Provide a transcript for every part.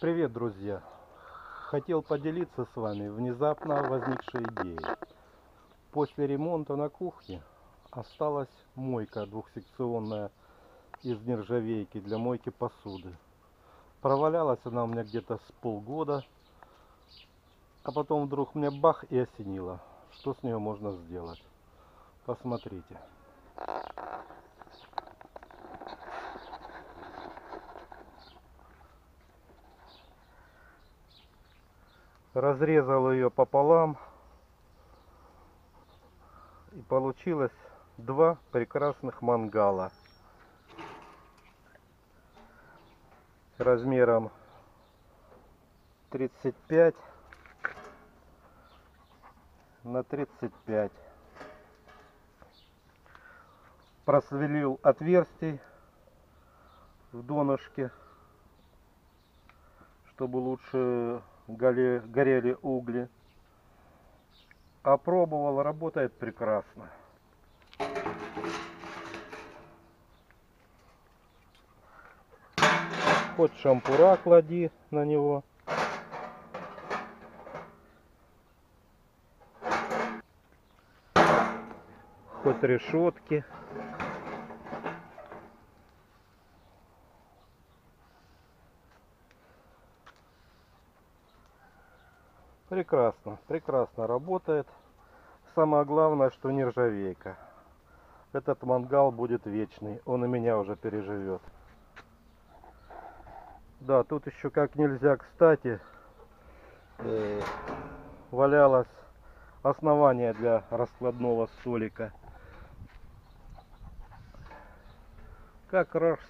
Привет, друзья! Хотел поделиться с вами внезапно возникшей идеей. После ремонта на кухне осталась мойка двухсекционная из нержавейки для мойки посуды. Провалялась она у меня где-то с полгода, а потом вдруг мне бах и осенило, что с нее можно сделать. Посмотрите. Разрезал ее пополам. И получилось два прекрасных мангала размером 35 на 35 просверлил отверстий в донышке чтобы лучше горели угли. Опробовал, работает прекрасно. Хоть шампура клади на него. Хоть решетки. Прекрасно, прекрасно работает. Самое главное, что нержавейка. Этот мангал будет вечный, он и меня уже переживет. Да, тут еще как нельзя кстати э, валялось основание для раскладного столика. Как раз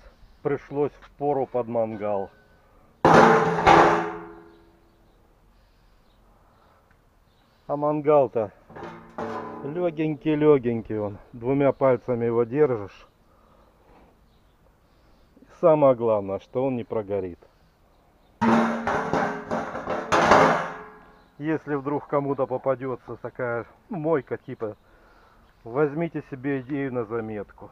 пришлось в пору под мангал. А мангал-то легенький-легенький он. Двумя пальцами его держишь. Самое главное, что он не прогорит. Если вдруг кому-то попадется такая мойка типа, возьмите себе идею на заметку.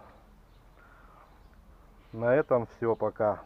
На этом все, пока.